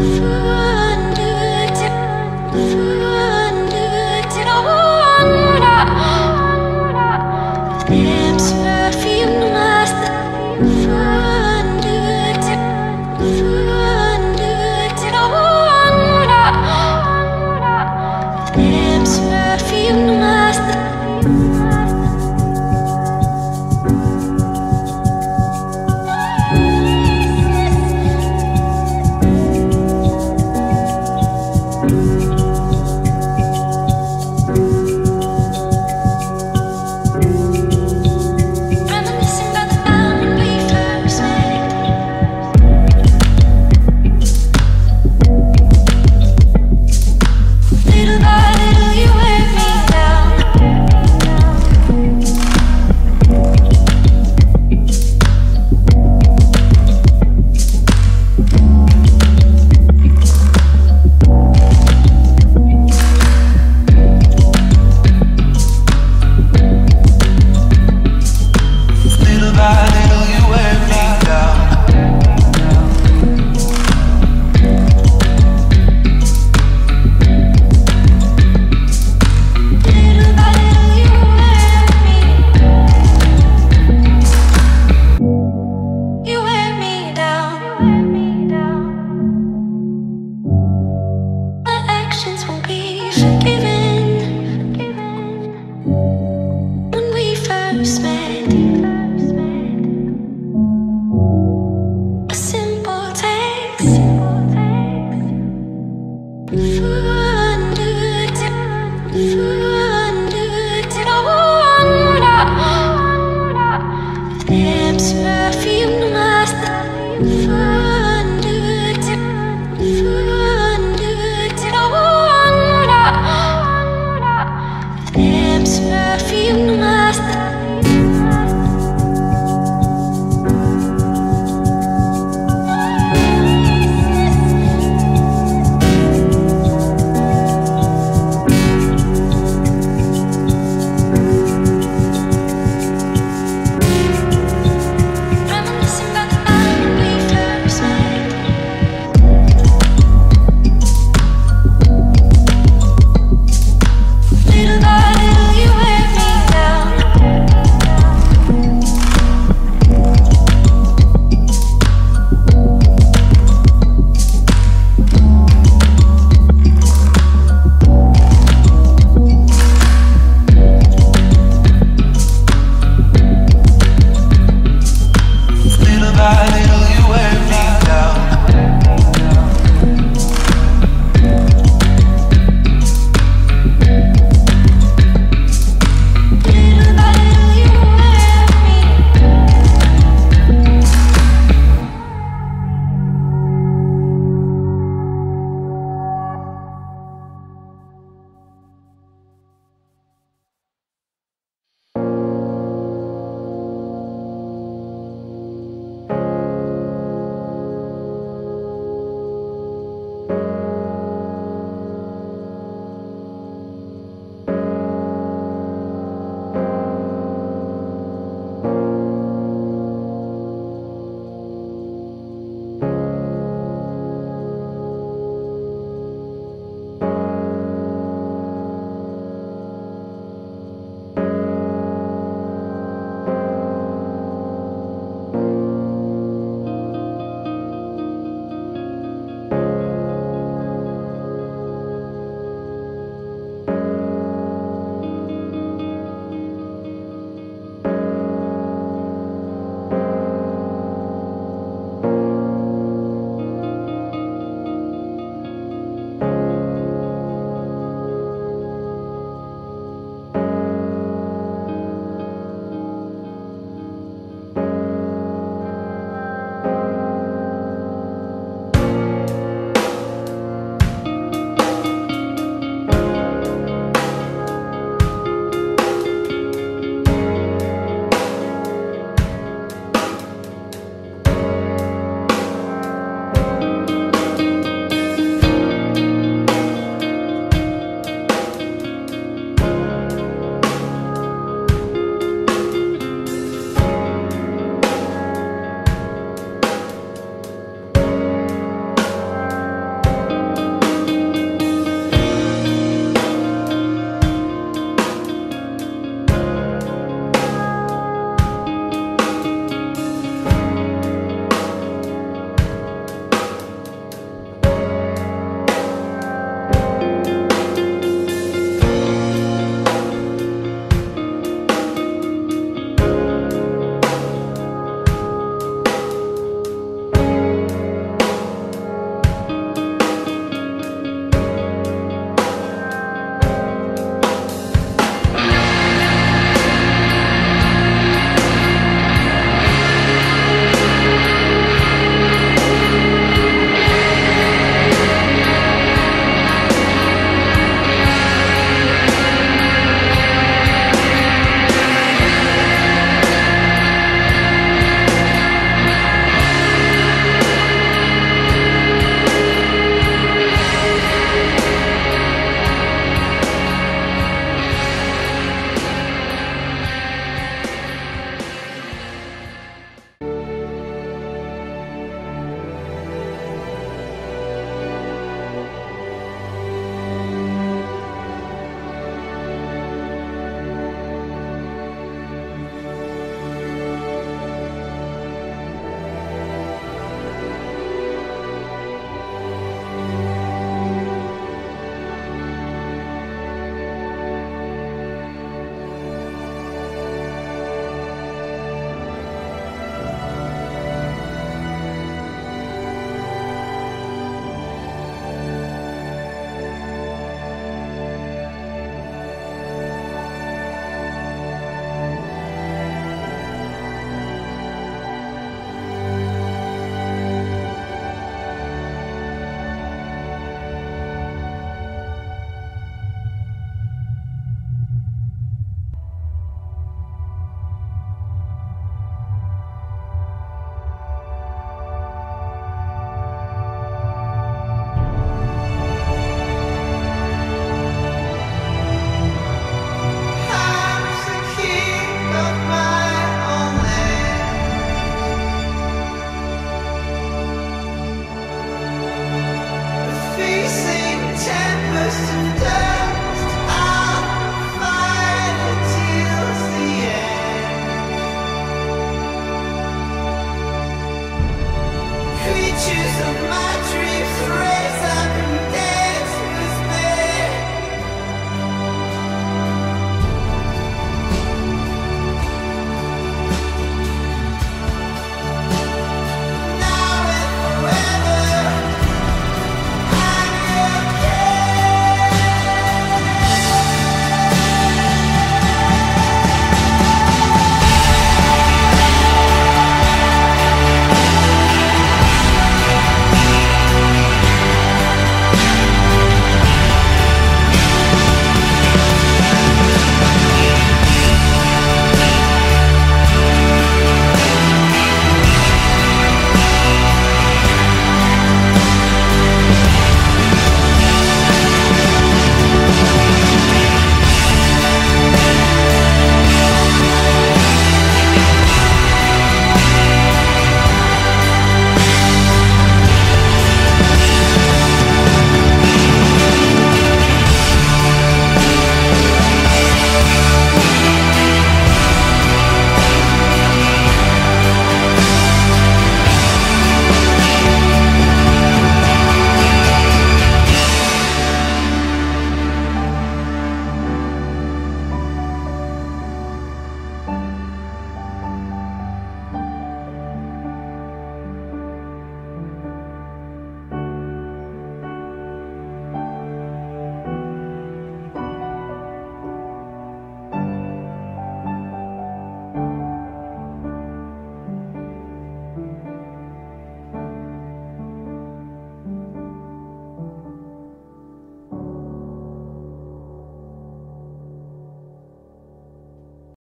说 Christmas.